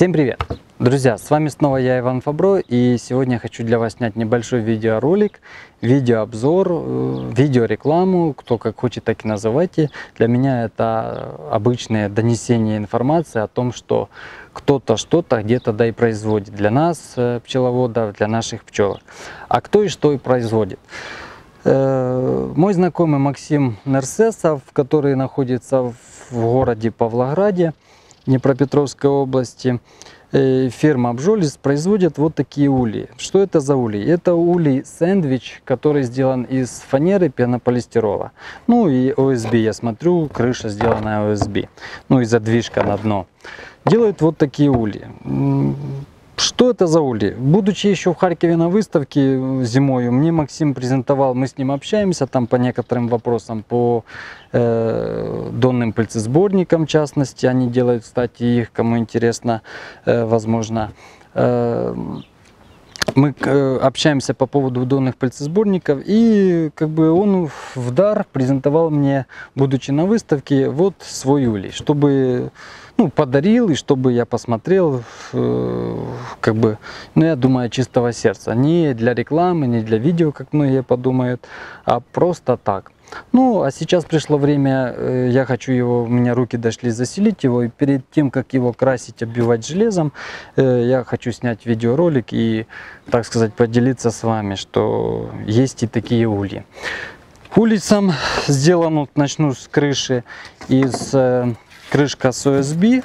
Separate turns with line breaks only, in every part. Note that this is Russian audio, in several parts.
Всем привет! Друзья, с вами снова я, Иван Фабро, и сегодня я хочу для вас снять небольшой видеоролик, видеообзор, э, видеорекламу, кто как хочет, так и называйте. Для меня это обычное донесение информации о том, что кто-то что-то где-то да и производит для нас, э, пчеловодов, для наших пчелок. А кто и что и производит. Э, мой знакомый Максим Нерсесов, который находится в городе Павлограде, Днепропетровской области, э, фирма Обжолис производит вот такие ульи. Что это за улей? Это улей сэндвич, который сделан из фанеры пенополистирола. Ну и ОСБ, я смотрю, крыша сделана ОСБ. Ну и задвижка на дно. Делают вот такие ульи. Что это за ульи? Будучи еще в Харькове на выставке зимой, мне Максим презентовал, мы с ним общаемся там по некоторым вопросам, по э, донным пыльцесборникам в частности, они делают, кстати, их, кому интересно, э, возможно. Э, мы э, общаемся по поводу донных пыльцесборников, и как бы он в дар презентовал мне, будучи на выставке, вот свой улей, чтобы ну, подарил, и чтобы я посмотрел, как бы, ну, я думаю, чистого сердца. Не для рекламы, не для видео, как многие подумают, а просто так. Ну, а сейчас пришло время, э, я хочу его, у меня руки дошли заселить его, и перед тем, как его красить, оббивать железом, э, я хочу снять видеоролик и, так сказать, поделиться с вами, что есть и такие ульи. Улицам сделан, вот начну с крыши, из крышка с ОСБ,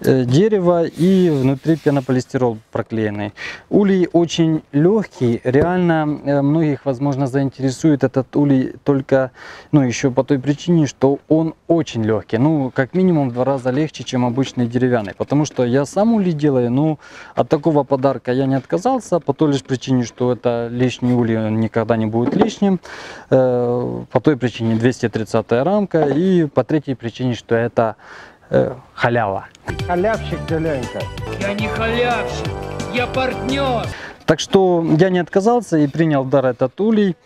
э, дерево и внутри пенополистирол проклеенный. Улей очень легкий, реально э, многих, возможно, заинтересует этот улей только, ну, еще по той причине, что он очень легкий, ну, как минимум в два раза легче, чем обычный деревянный, потому что я сам улей делаю, ну, от такого подарка я не отказался, по той лишь причине, что это лишний улей, он никогда не будет лишним, э, по той причине 230 рамка и по третьей причине, что это э,
Халявщик Галенька.
Я не халявщик, я партнер.
Так что я не отказался и принял дар этот улей.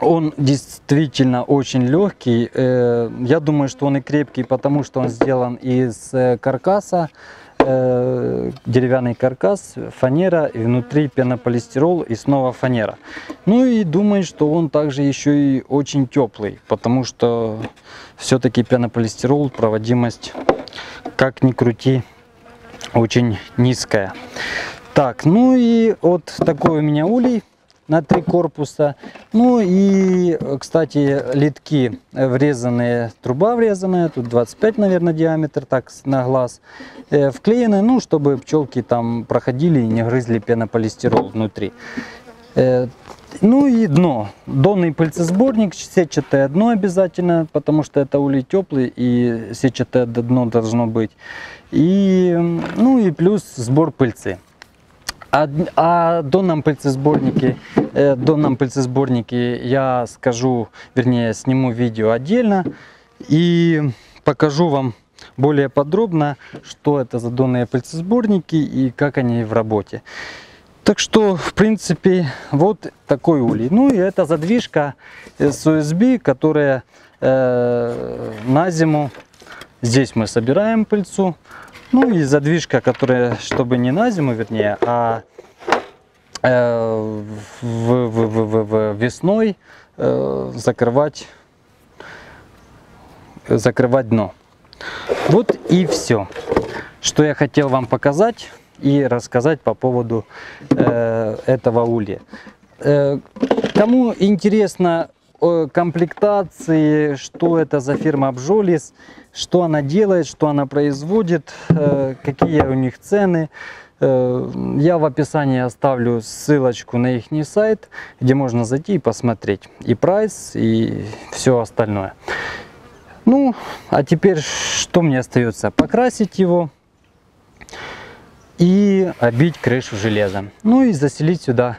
Он действительно очень легкий. Э, я думаю, что он и крепкий, потому что он сделан из э, каркаса э, деревянный каркас, фанера, и внутри пенополистирол и снова фанера. Ну и думаю, что он также еще и очень теплый, потому что все-таки пенополистирол, проводимость, как ни крути, очень низкая. Так, ну и вот такой у меня улей на три корпуса. Ну и, кстати, литки врезанные, труба врезанная, тут 25, наверное, диаметр, так, на глаз, э, вклеены, ну, чтобы пчелки там проходили и не грызли пенополистирол внутри. Э, ну и дно. Донный пыльцесборник, сетчатое дно обязательно, потому что это улей теплый и сетчатое дно должно быть. И, ну и плюс сбор пыльцы. О, о донном пыльцесборнике, э, донном пыльцесборнике я скажу, вернее, сниму видео отдельно и покажу вам более подробно, что это за донные пыльцесборники и как они в работе. Так что, в принципе, вот такой улей. Ну и это задвижка с USB, которая э, на зиму, здесь мы собираем пыльцу, ну и задвижка, которая, чтобы не на зиму, вернее, а э, в, в, в, в, весной э, закрывать, закрывать дно. Вот и все, что я хотел вам показать и рассказать по поводу э, этого улья. Э, кому интересно комплектации, что это за фирма Обжолис, что она делает, что она производит, э, какие у них цены. Э, я в описании оставлю ссылочку на их сайт, где можно зайти и посмотреть и прайс, и все остальное. Ну, а теперь что мне остается? Покрасить его и обить крышу железом. Ну и заселить сюда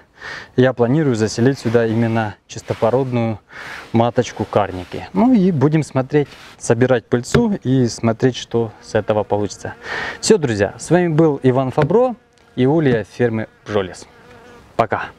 я планирую заселить сюда именно чистопородную маточку карники. Ну и будем смотреть, собирать пыльцу и смотреть, что с этого получится. Все, друзья, с вами был Иван Фабро и Улья фермы Бжолис. Пока!